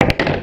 you